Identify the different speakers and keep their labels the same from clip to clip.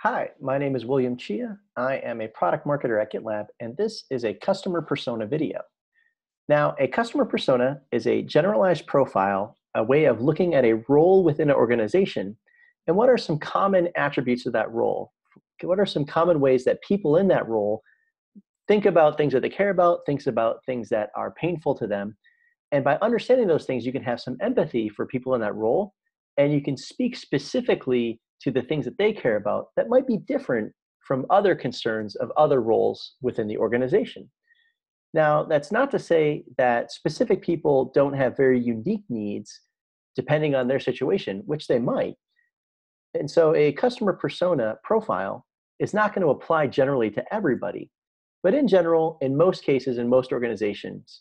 Speaker 1: Hi, my name is William Chia. I am a product marketer at GitLab, and this is a customer persona video. Now, a customer persona is a generalized profile, a way of looking at a role within an organization, and what are some common attributes of that role? What are some common ways that people in that role think about things that they care about, thinks about things that are painful to them, and by understanding those things, you can have some empathy for people in that role, and you can speak specifically to the things that they care about that might be different from other concerns of other roles within the organization. Now, that's not to say that specific people don't have very unique needs depending on their situation, which they might. And so a customer persona profile is not going to apply generally to everybody. But in general, in most cases, in most organizations,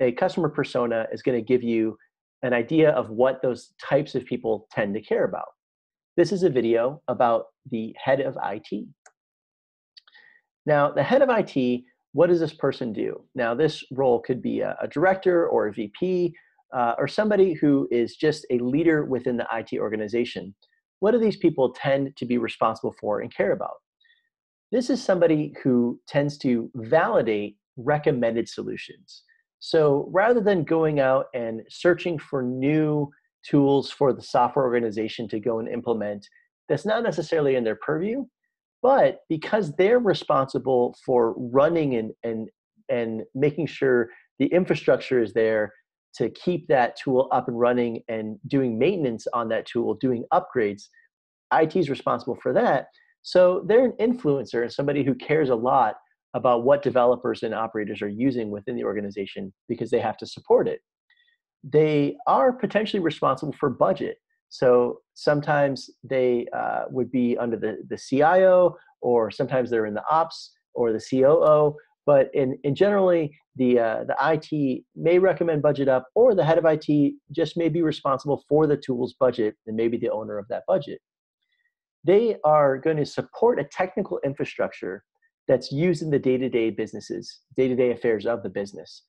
Speaker 1: a customer persona is going to give you an idea of what those types of people tend to care about. This is a video about the head of IT. Now, the head of IT, what does this person do? Now, this role could be a, a director or a VP uh, or somebody who is just a leader within the IT organization. What do these people tend to be responsible for and care about? This is somebody who tends to validate recommended solutions. So rather than going out and searching for new tools for the software organization to go and implement, that's not necessarily in their purview, but because they're responsible for running and and and making sure the infrastructure is there to keep that tool up and running and doing maintenance on that tool, doing upgrades, IT is responsible for that. So they're an influencer and somebody who cares a lot about what developers and operators are using within the organization because they have to support it. They are potentially responsible for budget. So sometimes they uh, would be under the, the CIO, or sometimes they're in the ops or the COO. But in, in generally, the, uh, the IT may recommend budget up, or the head of IT just may be responsible for the tool's budget and maybe the owner of that budget. They are going to support a technical infrastructure that's used in the day-to-day businesses, day-to-day affairs of the business.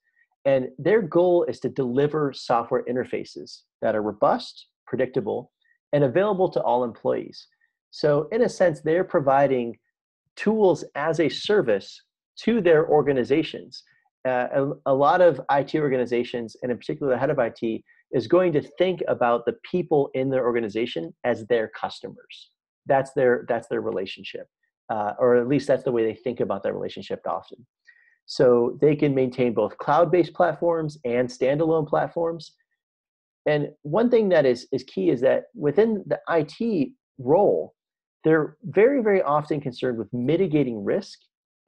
Speaker 1: And their goal is to deliver software interfaces that are robust, predictable, and available to all employees. So in a sense, they're providing tools as a service to their organizations. Uh, a, a, lot of IT organizations, and in particular the head of IT, is going to think about the people in their organization as their customers. That's their that's their relationship uh, or at least that's the way they think about that relationship often. So they can maintain both cloud-based platforms and standalone platforms. And one thing that is, is key is that within the IT role, they're very, very often concerned with mitigating risk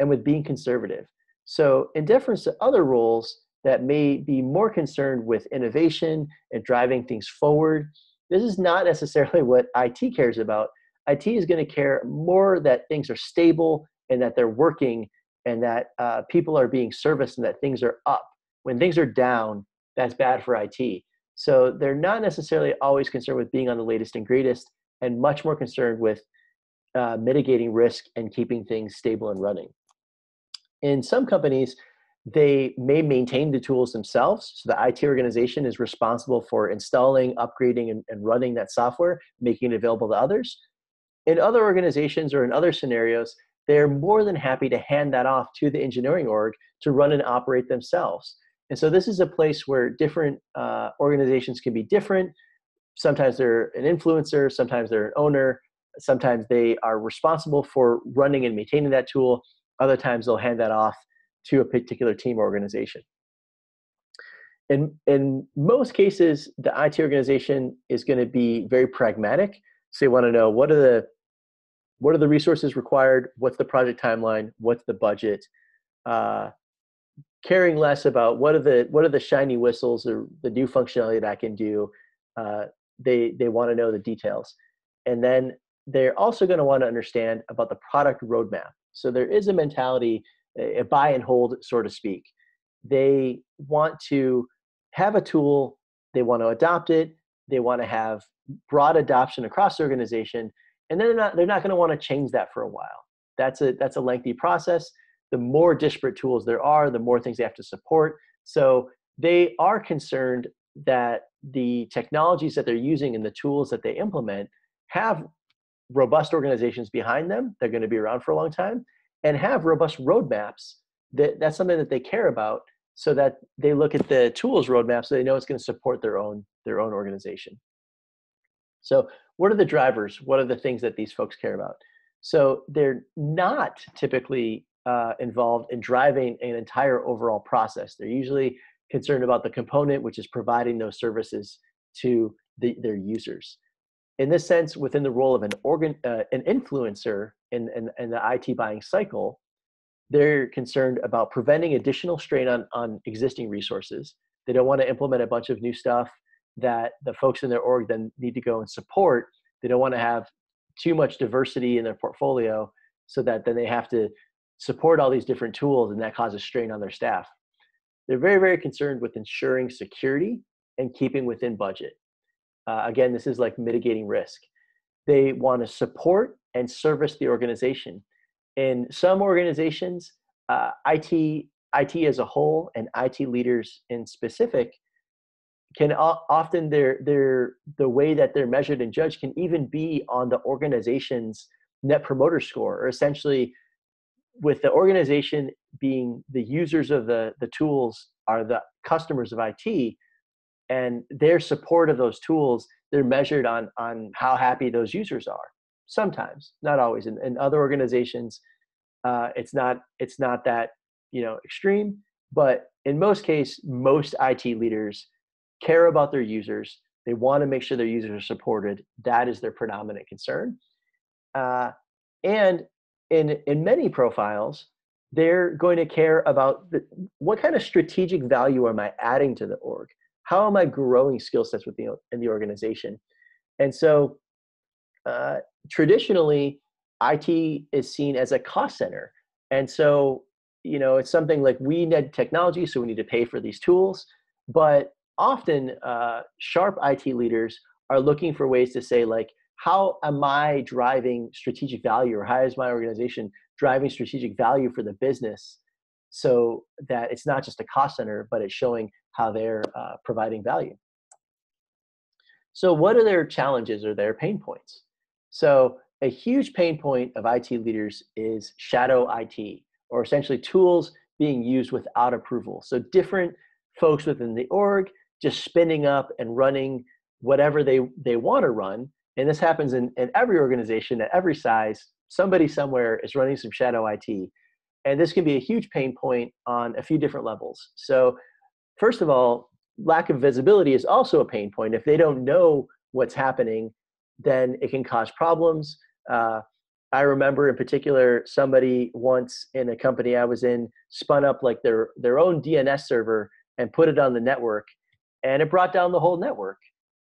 Speaker 1: and with being conservative. So in difference to other roles that may be more concerned with innovation and driving things forward, this is not necessarily what IT cares about. IT is going to care more that things are stable and that they're working and that uh, people are being serviced and that things are up. When things are down, that's bad for IT. So they're not necessarily always concerned with being on the latest and greatest and much more concerned with uh, mitigating risk and keeping things stable and running. In some companies, they may maintain the tools themselves. So the IT organization is responsible for installing, upgrading, and, and running that software, making it available to others. In other organizations or in other scenarios, they're more than happy to hand that off to the engineering org to run and operate themselves. And so this is a place where different uh, organizations can be different. Sometimes they're an influencer, sometimes they're an owner, sometimes they are responsible for running and maintaining that tool. Other times they'll hand that off to a particular team or organization. In, in most cases, the IT organization is going to be very pragmatic. So they want to know what are the what are the resources required? What's the project timeline? What's the budget? Uh, caring less about what are the what are the shiny whistles or the new functionality that i can do uh, they they want to know the details. And then they're also going to want to understand about the product roadmap. So there is a mentality a buy and hold so to speak. They want to have a tool they want to adopt it they want to have broad adoption across the organization and they're not they're not going to want to change that for a while that's a that's a lengthy process the more disparate tools there are the more things they have to support so they are concerned that the technologies that they're using and the tools that they implement have robust organizations behind them. They're going to be around for a long time and have robust roadmaps. That, that's something that they care about so that they look at the tools roadmap so they know it's going to support their own their own organization. So what are the drivers? What are the things that these folks care about? So they're not typically uh, involved in driving an entire overall process. They're usually concerned about the component which is providing those services to the, their users. In this sense, within the role of an organ, uh, an influencer in, in, in the IT buying cycle, they're concerned about preventing additional strain on, on existing resources. They don't want to implement a bunch of new stuff that the folks in their org then need to go and support. They don't want to have too much diversity in their portfolio so that then they have to support all these different tools and that causes strain on their staff. They're very, very concerned with ensuring security and keeping within budget. Uh, again, this is like mitigating risk. They want to support and service the organization. In some organizations, uh, IT, IT as a whole and IT leaders in specific can often their their the way that they're measured and judged can even be on the organization's net promoter score or essentially with the organization being the users of the the tools are the customers of IT and their support of those tools they're measured on on how happy those users are sometimes not always. In, in other organizations uh, it's not it's not that you know extreme but in most case most it leaders care about their users they want to make sure their users are supported that is their predominant concern uh, and in in many profiles they're going to care about the, what kind of strategic value am i adding to the org how am I growing skill sets within the, in the organization? And so uh, traditionally, IT is seen as a cost center. And so, you know, it's something like we need technology, so we need to pay for these tools. But often, uh, sharp IT leaders are looking for ways to say, like, how am I driving strategic value, or how is my organization driving strategic value for the business so that it's not just a cost center, but it's showing how they're uh, providing value. So, what are their challenges or their pain points? So, a huge pain point of IT leaders is shadow IT, or essentially tools being used without approval. So, different folks within the org just spinning up and running whatever they, they want to run. And this happens in, in every organization at every size. Somebody somewhere is running some shadow IT. And this can be a huge pain point on a few different levels. So, first of all, lack of visibility is also a pain point. If they don't know what's happening, then it can cause problems. Uh, I remember in particular somebody once in a company I was in spun up like their their own DNS server and put it on the network, and it brought down the whole network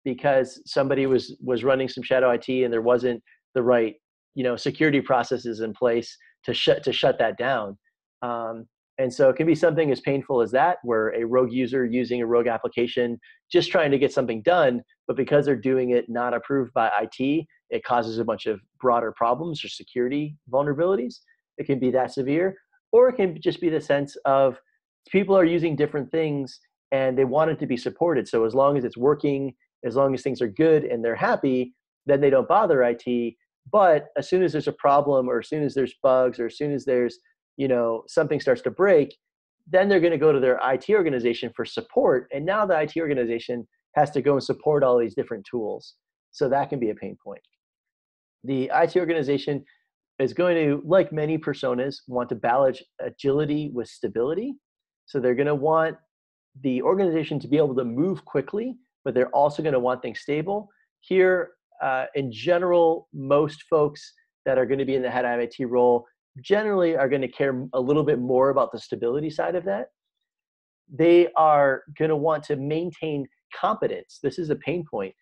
Speaker 1: because somebody was was running some shadow IT and there wasn't the right you know security processes in place to shut to shut that down. Um, and so it can be something as painful as that, where a rogue user using a rogue application, just trying to get something done, but because they're doing it not approved by IT, it causes a bunch of broader problems or security vulnerabilities. It can be that severe, or it can just be the sense of people are using different things and they want it to be supported. So as long as it's working, as long as things are good and they're happy, then they don't bother IT. But as soon as there's a problem, or as soon as there's bugs, or as soon as there's you know something starts to break then they're going to go to their IT organization for support and now the IT organization has to go and support all these different tools so that can be a pain point the IT organization is going to like many personas want to balance agility with stability so they're going to want the organization to be able to move quickly but they're also going to want things stable here uh, in general most folks that are going to be in the head of IT role generally are going to care a little bit more about the stability side of that. They are going to want to maintain competence. This is a pain point.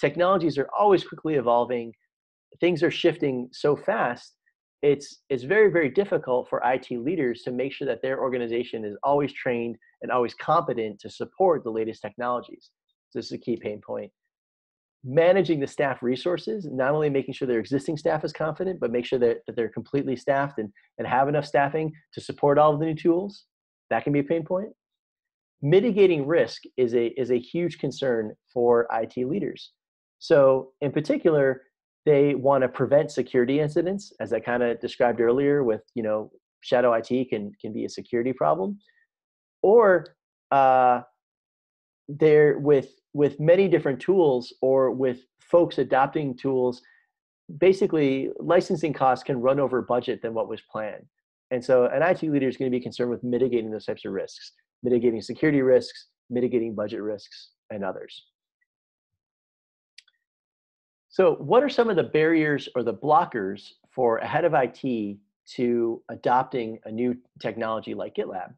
Speaker 1: Technologies are always quickly evolving. Things are shifting so fast. It's it's very very difficult for IT leaders to make sure that their organization is always trained and always competent to support the latest technologies. So this is a key pain point managing the staff resources, not only making sure their existing staff is confident, but make sure that, that they're completely staffed and, and have enough staffing to support all of the new tools. That can be a pain point. Mitigating risk is a, is a huge concern for IT leaders. So, in particular, they want to prevent security incidents, as I kind of described earlier. With you know, shadow IT can can be a security problem, or uh, they're with with many different tools or with folks adopting tools basically licensing costs can run over budget than what was planned and so an it leader is going to be concerned with mitigating those types of risks mitigating security risks mitigating budget risks and others so what are some of the barriers or the blockers for a head of it to adopting a new technology like gitlab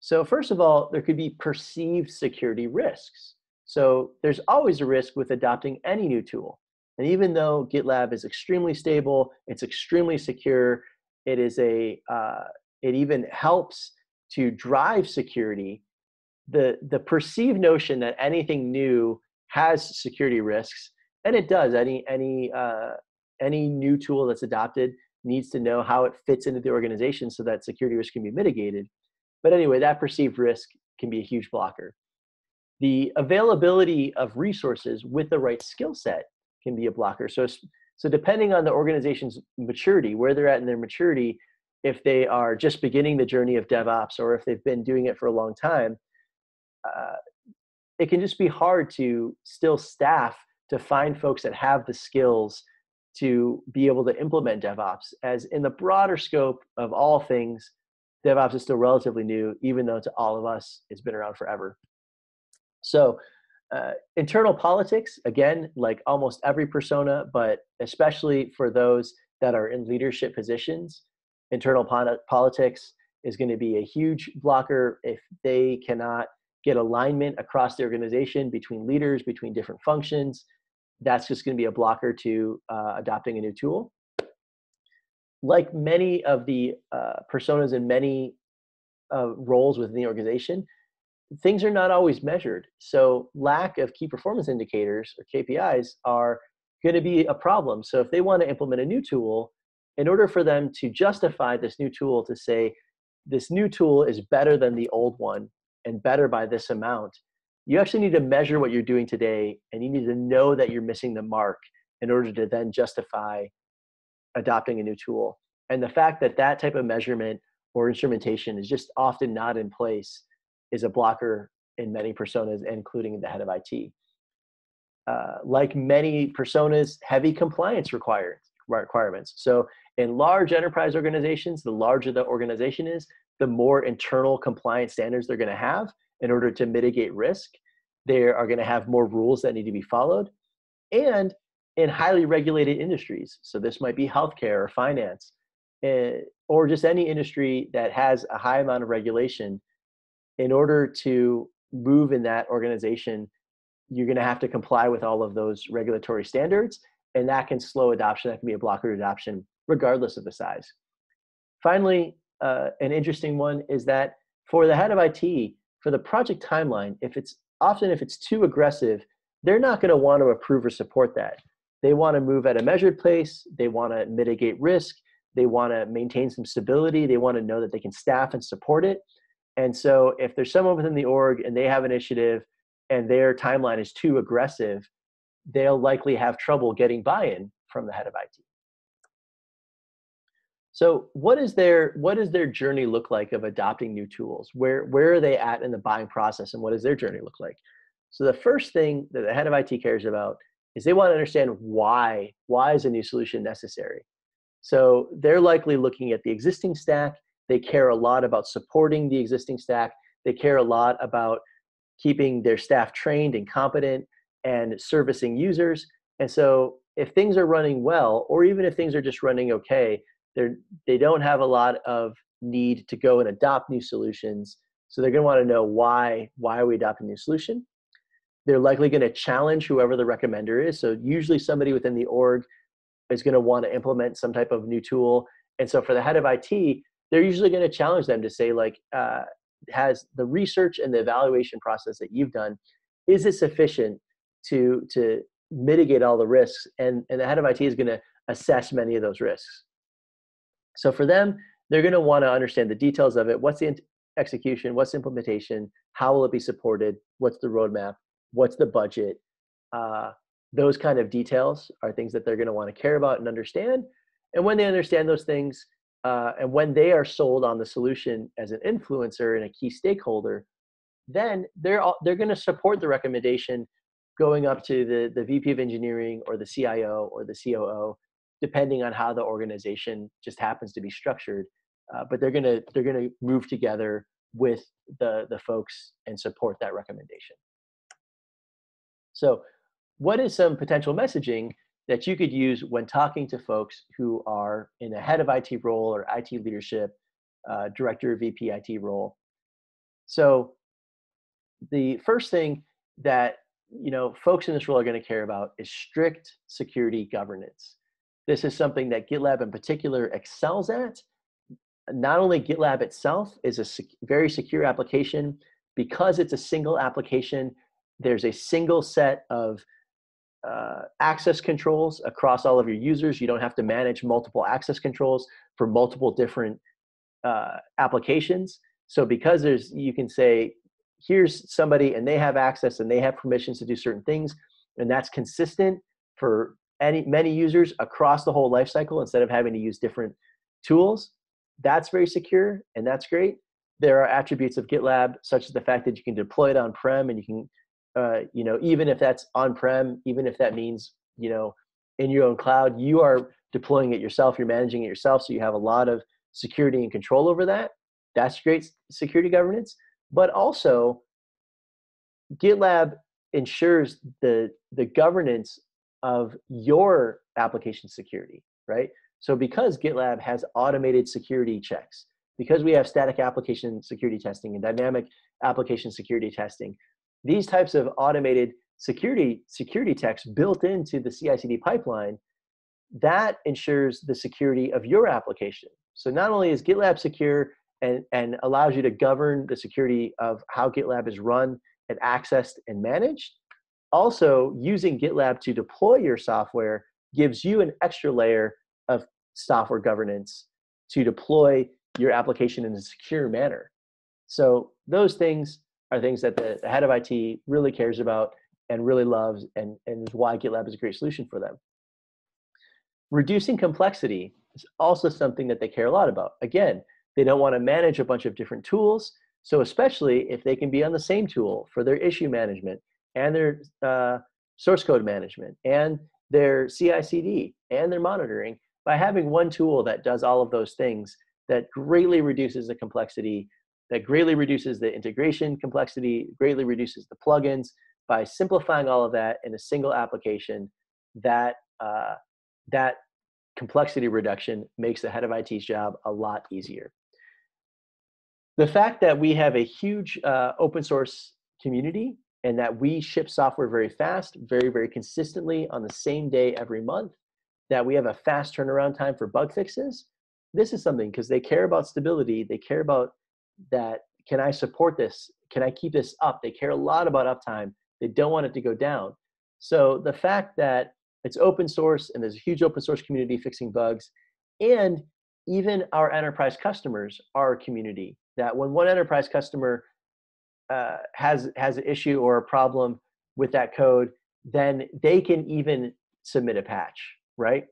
Speaker 1: so first of all there could be perceived security risks so there's always a risk with adopting any new tool. And even though GitLab is extremely stable, it's extremely secure, it is a uh, it even helps to drive security. The the perceived notion that anything new has security risks, and it does. Any any uh, any new tool that's adopted needs to know how it fits into the organization so that security risk can be mitigated. But anyway, that perceived risk can be a huge blocker. The availability of resources with the right skill set can be a blocker. So, so depending on the organization's maturity, where they're at in their maturity, if they are just beginning the journey of DevOps or if they've been doing it for a long time, uh, it can just be hard to still staff to find folks that have the skills to be able to implement DevOps. As in the broader scope of all things, DevOps is still relatively new, even though to all of us, it's been around forever. So, uh, internal politics, again, like almost every persona, but especially for those that are in leadership positions, internal politics is going to be a huge blocker if they cannot get alignment across the organization between leaders, between different functions. That's just going to be a blocker to uh, adopting a new tool. Like many of the uh, personas in many uh, roles within the organization, things are not always measured. So lack of key performance indicators or KPIs are going to be a problem. So if they want to implement a new tool, in order for them to justify this new tool to say this new tool is better than the old one and better by this amount, you actually need to measure what you're doing today and you need to know that you're missing the mark in order to then justify adopting a new tool. And the fact that that type of measurement or instrumentation is just often not in place is a blocker in many personas, including the head of IT. Uh, like many personas, heavy compliance requirements. So in large enterprise organizations, the larger the organization is, the more internal compliance standards they're going to have in order to mitigate risk. They are going to have more rules that need to be followed. And in highly regulated industries, so this might be healthcare or finance, uh, or just any industry that has a high amount of regulation, in order to move in that organization, you're going to have to comply with all of those regulatory standards, and that can slow adoption. That can be a blocker to adoption, regardless of the size. Finally, uh, an interesting one is that for the head of IT, for the project timeline, if it's often if it's too aggressive, they're not going to want to approve or support that. They want to move at a measured pace. They want to mitigate risk. They want to maintain some stability. They want to know that they can staff and support it. And so if there's someone within the org and they have initiative and their timeline is too aggressive, they'll likely have trouble getting buy-in from the head of IT. So what is their what does their journey look like of adopting new tools? Where where are they at in the buying process and what does their journey look like? So the first thing that the head of IT cares about is they want to understand why why is a new solution necessary. So they're likely looking at the existing stack they care a lot about supporting the existing stack. They care a lot about keeping their staff trained and competent and servicing users. And so if things are running well, or even if things are just running okay, they're, they don't have a lot of need to go and adopt new solutions. So they're going to want to know why, why are we adopting a new solution? They're likely going to challenge whoever the recommender is. So usually somebody within the org is going to want to implement some type of new tool. And so for the head of IT, they're usually going to challenge them to say like uh, has the research and the evaluation process that you've done is it sufficient to to mitigate all the risks and and the head of it is going to assess many of those risks so for them they're going to want to understand the details of it. What's the execution? What's implementation? How will it be supported? What's the roadmap? What's the budget? Uh, those kind of details are things that they're going to want to care about and understand. And when they understand those things, uh, and when they are sold on the solution as an influencer and a key stakeholder, then they're all, they're going to support the recommendation going up to the, the VP of engineering or the CIO or the COO, depending on how the organization just happens to be structured. Uh, but they're gonna they're gonna move together with the the folks and support that recommendation. So, what is some potential messaging that you could use when talking to folks who are in a head of IT role or IT leadership, uh, director, VP IT role? So, the first thing that you know folks in this role are going to care about is strict security governance. This is something that GitLab in particular excels at. Not only GitLab itself is a sec- very secure application because it's a single application. There's a single set of uh, access controls across all of your users. You don't have to manage multiple access controls for multiple different uh, applications. So because there's, you can say here's somebody and they have access and they have permissions to do certain things and that's consistent for any many users across the whole lifecycle instead of having to use different tools that's very secure and that's great. There are attributes of gitlab such as the fact that you can deploy it on prem and you can uh, you know even if that's on prem even if that means you know in your own cloud you are deploying it yourself you're managing it yourself so you have a lot of security and control over that. That's great security governance. But also GitLab ensures the the governance of your application security, right? So because GitLab has automated security checks, because we have static application security testing and dynamic application security testing, these types of automated security security checks built into the CI/CD pipeline, that ensures the security of your application. So not only is GitLab secure and, and allows you to govern the security of how GitLab is run and accessed and managed. Also, using GitLab to deploy your software gives you an extra layer of software governance to deploy your application in a secure manner. So those things are things that the, head of IT really cares about and really loves and, and is why GitLab is a great solution for them. Reducing complexity is also something that they care a lot about. Again, they don't want to manage a bunch of different tools. So especially if they can be on the same tool for their issue management and their uh, source code management and their CI/CD and their monitoring, by having one tool that does all of those things, that greatly reduces the complexity, that greatly reduces the integration complexity, greatly reduces the plugins. By simplifying all of that in a single application, that uh, that complexity reduction makes the head of IT's job a lot easier the fact that we have a huge uh, open source community and that we ship software very fast, very, very consistently on the same day every month, that we have a fast turnaround time for bug fixes. This is something because they care about stability. They care about that. Can I support this? Can I keep this up? They care a lot about uptime. They don't want it to go down. So the fact that it's open source and there's a huge open source community fixing bugs, and even our enterprise customers are a community that when one enterprise customer uh, has has an issue or a problem with that code, then they can even submit a patch, right?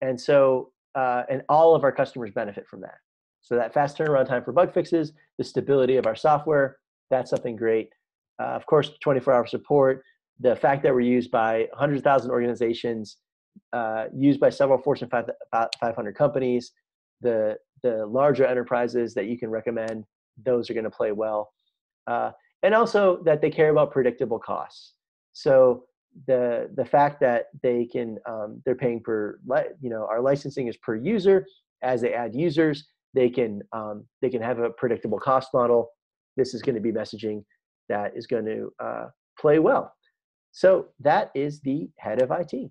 Speaker 1: And so, uh, and all of our customers benefit from that. So that fast turnaround time for bug fixes, the stability of our software, that's something great. Uh, of course, 24-hour support, the fact that we're used by 100,000 organizations, uh, used by several Fortune 500 companies, the the larger enterprises that you can recommend, those are going to play well. Uh, and also that they care about predictable costs. So the the fact that they can um, they're paying per you know our licensing is per user. As they add users, they can um, they can have a predictable cost model. This is going to be messaging that is going to uh, play well. So that is the head of IT.